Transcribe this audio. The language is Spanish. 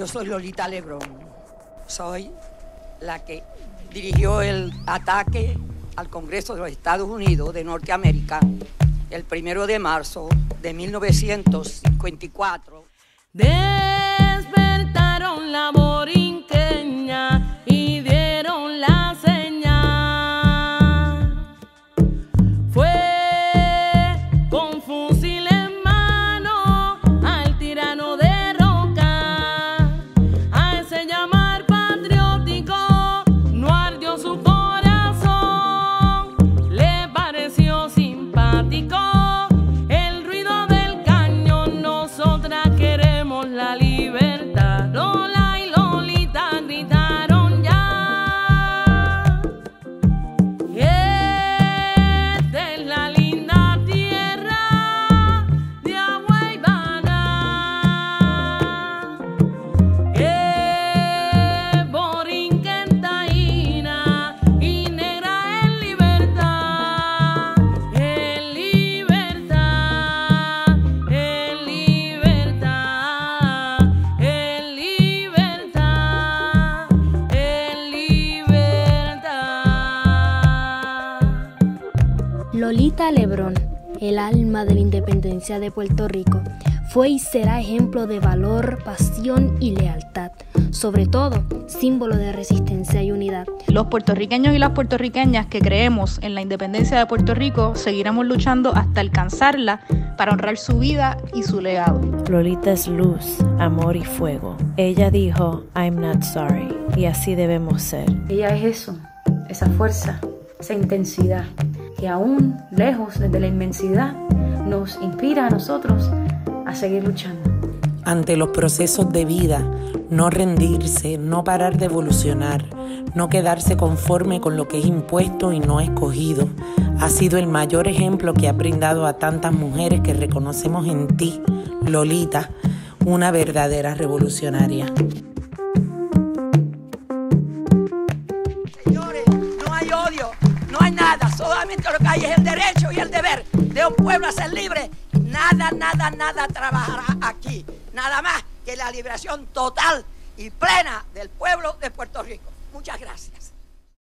Yo soy Lolita Lebrón. Soy la que dirigió el ataque al Congreso de los Estados Unidos de Norteamérica el primero de marzo de 1954. Despertaron la borinqueña la libertad. Lolita Lebrón, el alma de la independencia de Puerto Rico, fue y será ejemplo de valor, pasión y lealtad, sobre todo símbolo de resistencia y unidad. Los puertorriqueños y las puertorriqueñas que creemos en la independencia de Puerto Rico seguiremos luchando hasta alcanzarla para honrar su vida y su legado. Lolita es luz, amor y fuego. Ella dijo, I'm not sorry, y así debemos ser. Ella es eso, esa fuerza, esa intensidad, que aún lejos desde la inmensidad nos inspira a nosotros a seguir luchando. ante los procesos de vida, no rendirse, no parar de evolucionar, no quedarse conforme con lo que es impuesto y no escogido. Ha sido el mayor ejemplo que ha brindado a tantas mujeres que reconocemos en ti, Lolita, una verdadera revolucionaria. Señores, no hay odio, no hay nada, solamente lo que hay es el derecho y el deber de un pueblo a ser libre. Nada, nada, nada trabajará aquí. Nada más que la liberación total y plena del pueblo de Puerto Rico. Muchas gracias.